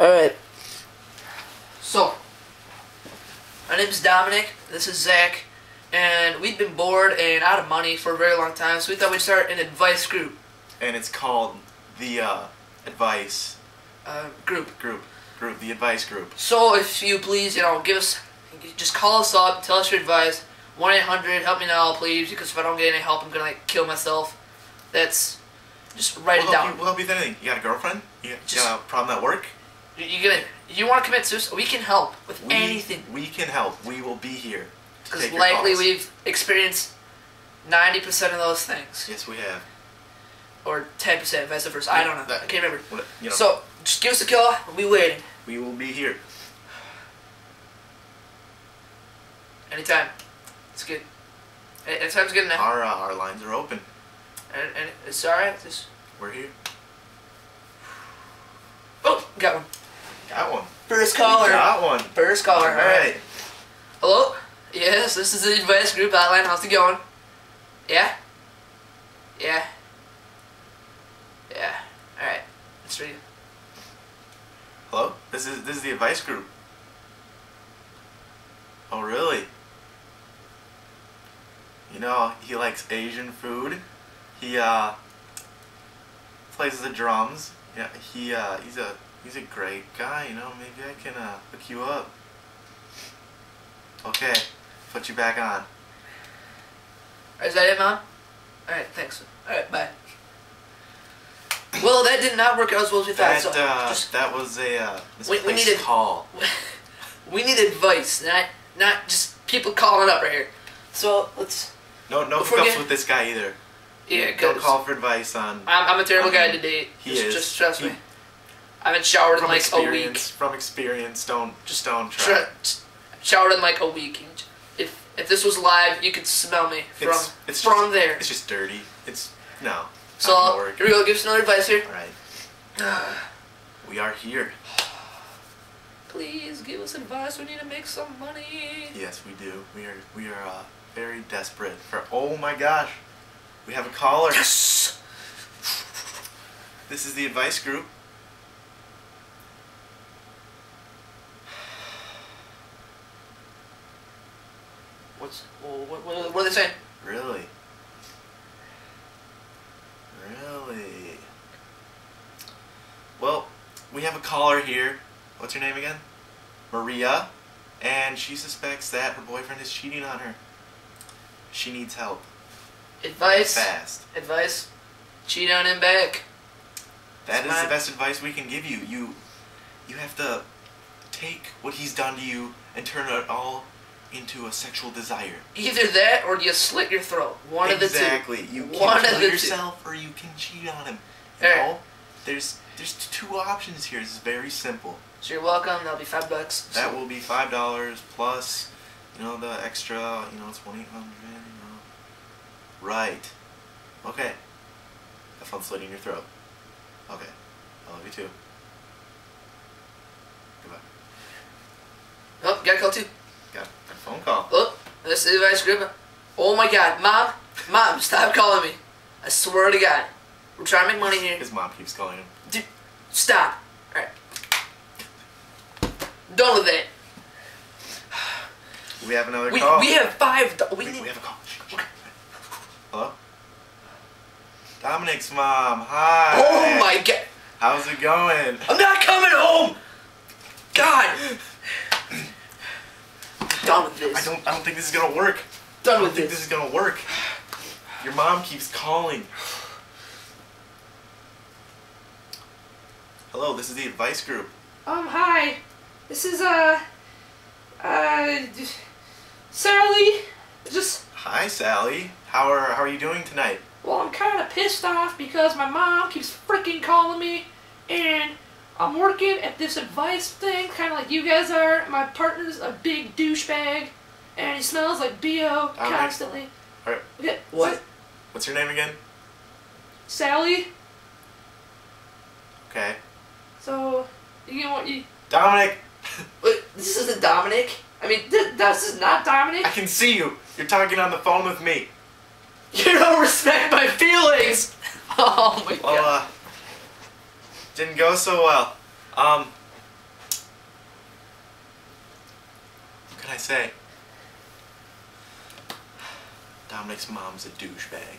Alright. So, my name's Dominic, this is Zack, and we've been bored and out of money for a very long time, so we thought we'd start an advice group. and it's called the uh, advice Uh, group. group. Group, the advice group. So, if you please, you know, give us, just call us up, tell us your advice. 1 800, help me now, please, because if I don't get any help, I'm gonna, like, kill myself. That's, just write We'll it down. you, we'll help you with anything. You got a girlfriend? You, you Just- got a problem at work? You, you gonna, you want to commit suicide? We can help with We, anything. We can help. We will be here. Because likely calls. we've experienced 90% of those things. Yes, we have. Or 10%, vice versa. I don't know. That- I can't remember. You know, So, just give us a call. We'll be waiting. we will be here. Anytime. It's good. It sounds good enough. Our uh, our lines are open. And, and it's alright. Just. We're here. Oh, got one. Got one. First We caller. got one. First caller. All Alright. Hello? Yes, this is the advice group hotline. How's it going? Yeah? Yeah? Yeah. Alright. Let's read. Hello. This is this is the advice group. Oh really? You know he likes Asian food. He uh plays the drums. Yeah, he uh he's a he's a great guy. You know maybe I can uh hook you up. Okay, put you back on. Is that it, Mom? Alright, thanks. Alright, bye. Well, that did not work out as well as we thought. That so uh, just, that was a uh, We- we needed- call. we need advice, not not just people calling up right here. So let's. No no hookups with this guy either. Yeah, Don't call for advice on I'm, I'm a terrible I guy to date. he just, is. just trust He- me. I haven't showered in like a week. From experience, don't just don't try. Tr- showered in like a week. If if this was live, you could smell me from It's, it's from just, there. It's just dirty. It's no. so work. here we go. Give us another advice here. All right. We are here. Please give us advice. We need to make some money. Yes, we do. We are we are uh, very desperate for. Oh my gosh, we have a caller. Yes. This is the advice group. What's what, what, what are they saying? Really. Really. Well, we have a caller here. What's her name again? Maria. And she suspects that her boyfriend is cheating on her. She needs help. Advice. Fast. Advice. Cheat on him back. That is Smart. the best advice we can give you. You you have to take what he's done to you and turn it all into a sexual desire. Either that or you slit your throat. One exactly. of the two. Exactly. You can One kill the two. yourself or you can cheat on him. You Alright. know? There's there's two options here. It's very simple. So you're welcome. That'll be five bucks. That will be five dollars plus, you know, the extra, you know, it's one you know. Right. Okay. Have fun slitting your throat. Okay. I love you too. Goodbye. Oh, got a call too. Got a phone call. Look, this is the advice. Oh my god, mom, mom, stop calling me. I swear to God, we're trying to make money here. His mom keeps calling him. Dude, stop. All right, done with it. We have another We, call. we have five. do- We we, need. we have a call. Hello? Dominic's mom. Hi. Oh my god, How's it going? I'm not coming home. God. Done with this. I don't I don't think this is gonna work. Done with I don't with think this. this is gonna work. Your mom keeps calling. Hello, this is the advice group. Um, hi. This is, uh, uh, Sally. Just, Hi, Sally. How are how are you doing tonight? well, I'm kind of pissed off because my mom keeps freaking calling me, and I'm working at this advice thing, kind of like you guys are. My partner's a big douchebag, and he smells like BO right. constantly. All right. Okay, What? What's your name again? Sally? Okay. So, you know what, you, Dominic. Wait, this isn't Dominic. I mean, th- this is not Dominic. I can see you. You're talking on the phone with me. You don't respect my feelings. Oh my Well, god. uh, didn't go so well. Um, what can I say? Dominic's mom's a douchebag.